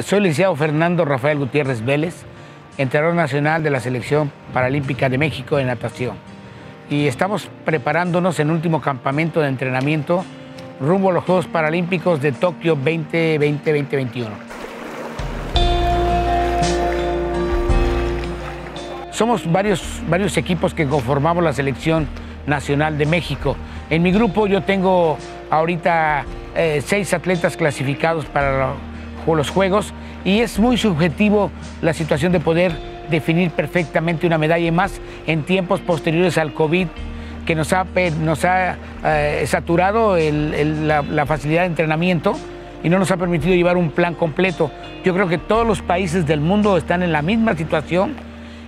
Soy licenciado Fernando Rafael Gutiérrez Vélez, entrenador nacional de la Selección Paralímpica de México de natación. Y estamos preparándonos en último campamento de entrenamiento rumbo a los Juegos Paralímpicos de Tokio 2020-2021. Somos varios, varios equipos que conformamos la Selección Nacional de México. En mi grupo yo tengo ahorita eh, seis atletas clasificados para los Juegos y es muy subjetivo la situación de poder definir perfectamente una medalla y más en tiempos posteriores al COVID que nos ha, nos ha eh, saturado la facilidad de entrenamiento y no nos ha permitido llevar un plan completo. Yo creo que todos los países del mundo están en la misma situación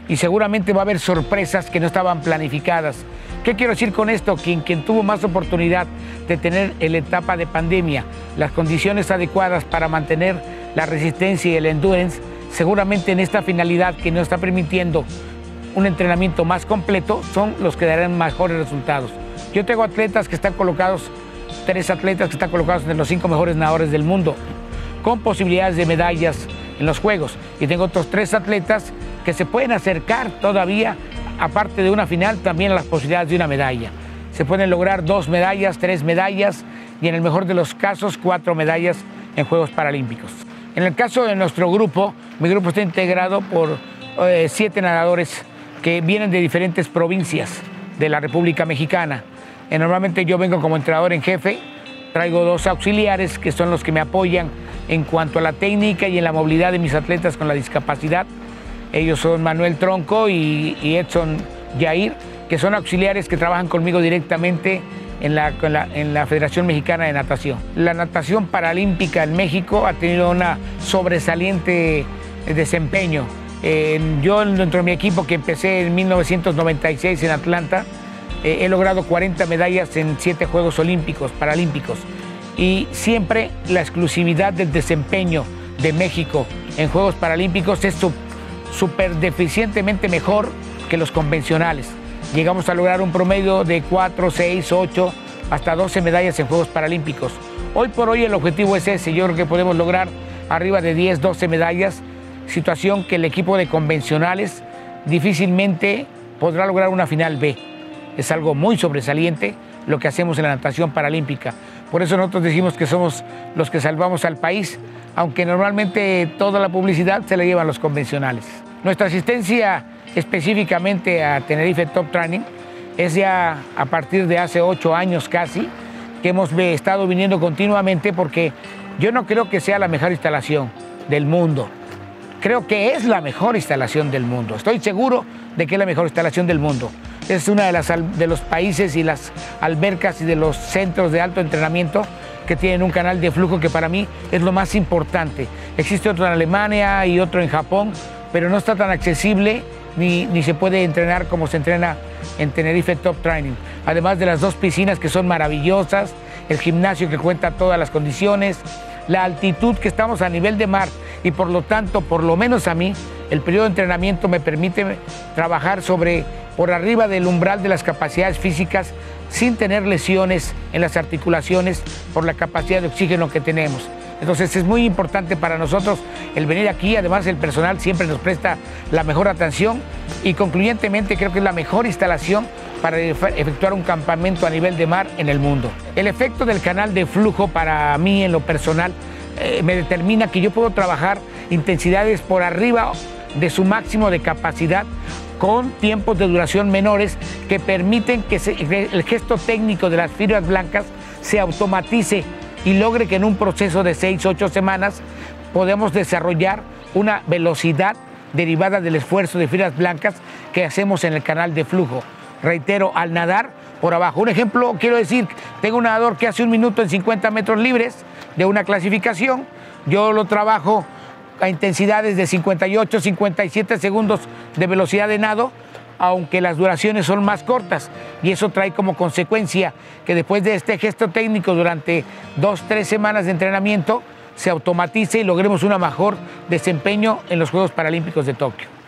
y seguramente va a haber sorpresas que no estaban planificadas. ¿Qué quiero decir con esto? Quien, quien tuvo más oportunidad de tener en la etapa de pandemia las condiciones adecuadas para mantener la resistencia y el endurance, seguramente en esta finalidad que nos está permitiendo un entrenamiento más completo, son los que darán mejores resultados. Yo tengo atletas que están colocados, tres atletas que están colocados en los cinco mejores nadadores del mundo, con posibilidades de medallas en los Juegos. Y tengo otros tres atletas que se pueden acercar todavía, aparte de una final, también las posibilidades de una medalla. Se pueden lograr dos medallas, tres medallas y en el mejor de los casos cuatro medallas en Juegos Paralímpicos. En el caso de nuestro grupo, mi grupo está integrado por eh, siete nadadores que vienen de diferentes provincias de la República Mexicana. Eh, normalmente yo vengo como entrenador en jefe, traigo dos auxiliares que son los que me apoyan en cuanto a la técnica y en la movilidad de mis atletas con la discapacidad ellos son Manuel Tronco y, Edson Yair, que son auxiliares que trabajan conmigo directamente en la, Federación Mexicana de Natación. La natación paralímpica en México ha tenido una sobresaliente desempeño. yo dentro de mi equipo que empecé en 1996 en Atlanta, eh, he logrado 40 medallas en 7 Juegos Olímpicos, Paralímpicos. Y siempre la exclusividad del desempeño de México en Juegos Paralímpicos es su súper deficientemente mejor que los convencionales. Llegamos a lograr un promedio de 4, 6, 8, hasta 12 medallas en Juegos Paralímpicos. Hoy por hoy el objetivo es ese, yo creo que podemos lograr arriba de 10, 12 medallas, situación que el equipo de convencionales difícilmente podrá lograr una final B. Es algo muy sobresaliente lo que hacemos en la natación paralímpica. Por eso nosotros decimos que somos los que salvamos al país, aunque normalmente toda la publicidad se la llevan los convencionales. Nuestra asistencia específicamente a Tenerife Top Training es ya a partir de hace ocho años casi, que hemos estado viniendo continuamente porque yo no creo que sea la mejor instalación del mundo. Creo que es la mejor instalación del mundo. Estoy seguro de que es la mejor instalación del mundo es uno de, de los países y las albercas y de los centros de alto entrenamiento que tienen un canal de flujo que para mí es lo más importante. Existe otro en Alemania y otro en Japón, pero no está tan accesible ni, ni se puede entrenar como se entrena en Tenerife Top Training. Además de las dos piscinas que son maravillosas, el gimnasio que cuenta todas las condiciones, la altitud que estamos a nivel de mar y por lo tanto, por lo menos a mí, el periodo de entrenamiento me permite trabajar sobre por arriba del umbral de las capacidades físicas sin tener lesiones en las articulaciones por la capacidad de oxígeno que tenemos. Entonces es muy importante para nosotros el venir aquí, además el personal siempre nos presta la mejor atención y concluyentemente creo que es la mejor instalación para efectuar un campamento a nivel de mar en el mundo. El efecto del canal de flujo para mí en lo personal eh, me determina que yo puedo trabajar intensidades por arriba de su máximo de capacidad con tiempos de duración menores que permiten que el gesto técnico de las fibras blancas se automatice y logre que en un proceso de 6, 8 semanas podamos desarrollar una velocidad derivada del esfuerzo de fibras blancas que hacemos en el canal de flujo. Reitero, al nadar por abajo. Un ejemplo, quiero decir, tengo un nadador que hace un minuto en 50 metros libres de una clasificación, yo lo trabajo a intensidades de 58, 57 segundos de velocidad de nado, aunque las duraciones son más cortas. Y eso trae como consecuencia que después de este gesto técnico durante dos, tres semanas de entrenamiento, se automatice y logremos un mejor desempeño en los Juegos Paralímpicos de Tokio.